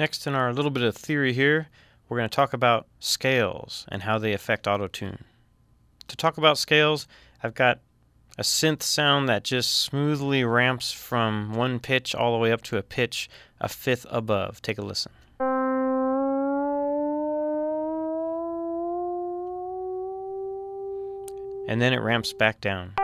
Next, in our little bit of theory here, we're going to talk about scales and how they affect auto tune. To talk about scales, I've got a synth sound that just smoothly ramps from one pitch all the way up to a pitch a fifth above. Take a listen. And then it ramps back down.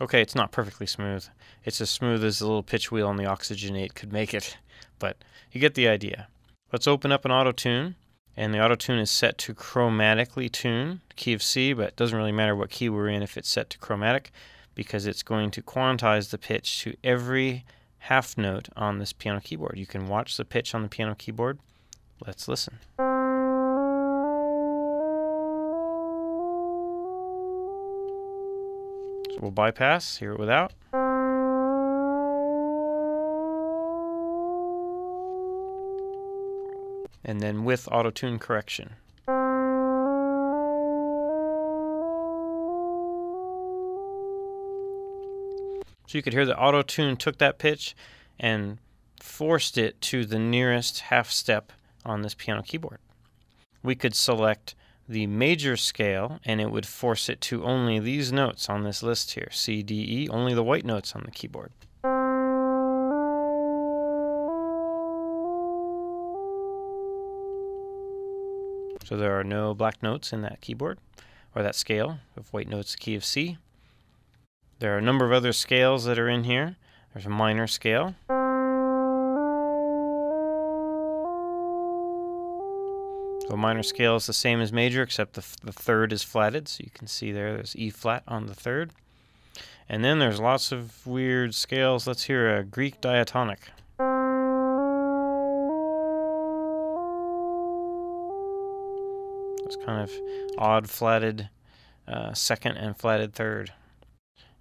Okay, it's not perfectly smooth. It's as smooth as the little pitch wheel on the Oxygen-8 could make it, but you get the idea. Let's open up an auto tune, and the auto tune is set to chromatically tune, key of C, but it doesn't really matter what key we're in if it's set to chromatic, because it's going to quantize the pitch to every half note on this piano keyboard. You can watch the pitch on the piano keyboard. Let's listen. We'll bypass, hear it without. And then with auto tune correction. So you could hear the auto tune took that pitch and forced it to the nearest half step on this piano keyboard. We could select the major scale and it would force it to only these notes on this list here C, D, E, only the white notes on the keyboard. So there are no black notes in that keyboard or that scale of white notes, key of C. There are a number of other scales that are in here. There's a minor scale. So minor scale is the same as major, except the, the third is flatted. So you can see there, there's E flat on the third. And then there's lots of weird scales. Let's hear a Greek diatonic. It's kind of odd flatted uh, second and flatted third.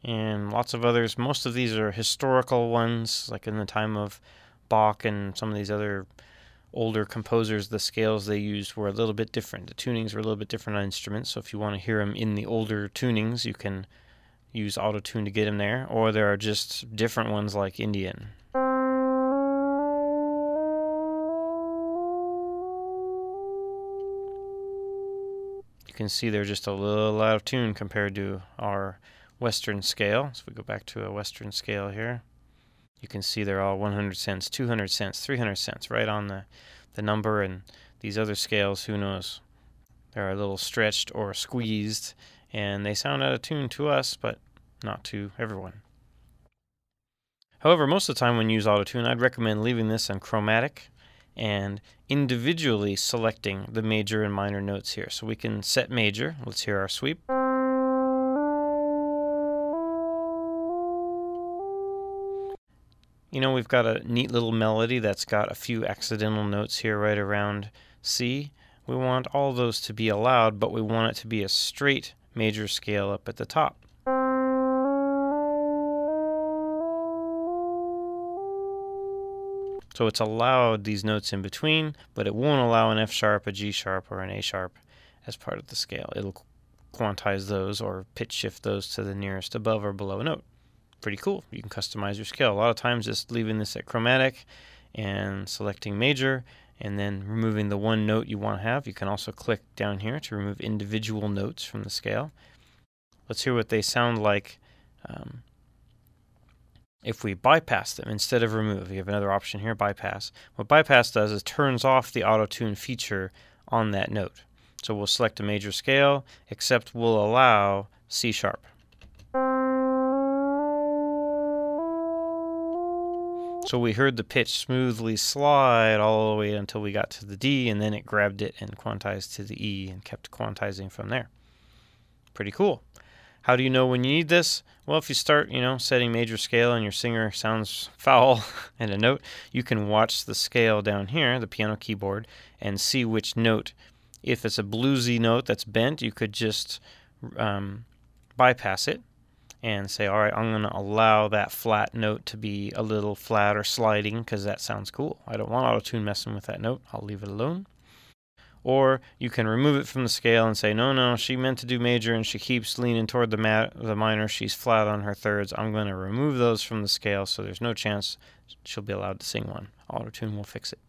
And lots of others. Most of these are historical ones, like in the time of Bach and some of these other older composers, the scales they used were a little bit different. The tunings were a little bit different on instruments. So if you want to hear them in the older tunings, you can use auto tune to get them there. Or there are just different ones like Indian. You can see they're just a little out of tune compared to our Western scale. So if we go back to a Western scale here you can see they're all 100 cents, 200 cents, 300 cents, right on the, the number. And these other scales, who knows? They're a little stretched or squeezed, and they sound out of tune to us, but not to everyone. However, most of the time when you use autotune, I'd recommend leaving this on chromatic and individually selecting the major and minor notes here. So we can set major. Let's hear our sweep. You know, we've got a neat little melody that's got a few accidental notes here right around C. We want all those to be allowed, but we want it to be a straight major scale up at the top. So it's allowed these notes in between, but it won't allow an F sharp, a G sharp, or an A sharp as part of the scale. It'll quantize those or pitch shift those to the nearest above or below note pretty cool. You can customize your scale. A lot of times just leaving this at chromatic and selecting major and then removing the one note you want to have. You can also click down here to remove individual notes from the scale. Let's hear what they sound like um, if we bypass them instead of remove. You have another option here, bypass. What bypass does is turns off the auto tune feature on that note. So we'll select a major scale, except we'll allow C sharp. So we heard the pitch smoothly slide all the way until we got to the D, and then it grabbed it and quantized to the E and kept quantizing from there. Pretty cool. How do you know when you need this? Well, if you start, you know, setting major scale and your singer sounds foul and a note, you can watch the scale down here, the piano keyboard, and see which note. If it's a bluesy note that's bent, you could just um, bypass it and say, all right, I'm going to allow that flat note to be a little flat or sliding because that sounds cool. I don't want auto tune messing with that note. I'll leave it alone. Or you can remove it from the scale and say, no, no, she meant to do major and she keeps leaning toward the, the minor. She's flat on her thirds. I'm going to remove those from the scale so there's no chance she'll be allowed to sing one. Auto-tune will fix it.